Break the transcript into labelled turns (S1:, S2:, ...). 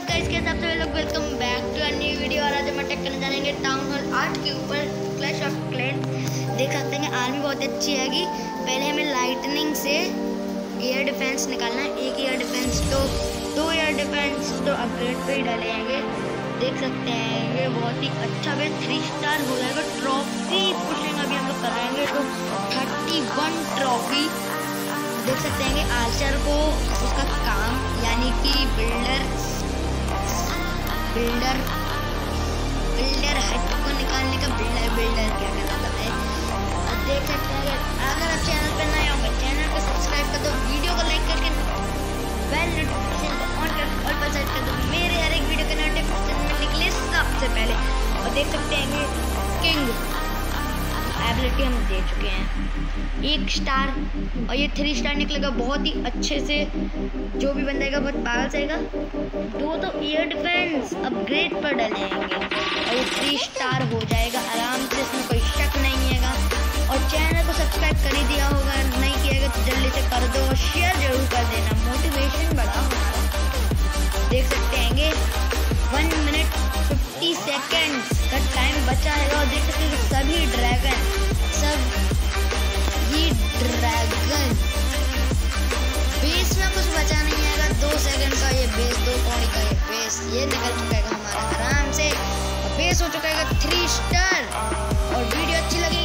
S1: WhatsApp guys के हिसाब से लोग welcome back to a new video और आज हम अटैक करने जाएँगे टाउन हॉल आर्ट के ऊपर क्लैश ऑफ़ क्लैन देख सकते हैं, आर्मी बहुत अच्छी हैगी। पहले हमें लाइटनिंग से एयर डिफेंस निकालना है। एक एयर डिफेंस तो दो एयर डिफेंस तो अपग्रेड पे ही डालेंगे देख सकते हैं, ये बहुत ही अच्छा वे थ्री स्टार हो जाएगा ट्रॉफी पुशिंग अभी हम लोग कराएँगे तो थर्टी वन ट्रॉफी देख सकते हैं आर्चर को उसका काम, यानी कि बिल्डर बिल्डर बिल्डर हट को निकालने का बिल्डर बिल्डर क्या कहता है? और देख सकते हैं अगर आप चैनल पर नए होंगे चैनल को सब्सक्राइब कर दो वीडियो को लाइक करके बेल नोटिफिकेशन को ऑन कर और पर सेट कर दो। मेरे हर एक वीडियो के नोटिफिकेशन मिलने के लिए सबसे पहले। और देख सकते हैं कि किंग एबिलिटी हम दे चुके हैं। एक स्टार और ये थ्री स्टार निकलेगा। बहुत ही अच्छे से जो भी बंदेगा बहुत पागल जाएगा दो एयर डिफेंस अपग्रेड पर डलेंगे। और ये थ्री स्टार हो जाएगा आराम से, इसमें कोई शक नहीं है और चैनल को सब्सक्राइब कर ही दिया होगा। नहीं किया तो जल्दी से कर दो और शेयर ज़रूर कर देना। मोटिवेशन बढ़ा देख सकते हैं वन मिनट फिफ्टी सेकेंड का टाइम बचा है और देख सकते गाइस ये निकल चुका है हमारा आराम से। बेस हो चुका है थ्री स्टार और वीडियो अच्छी लगी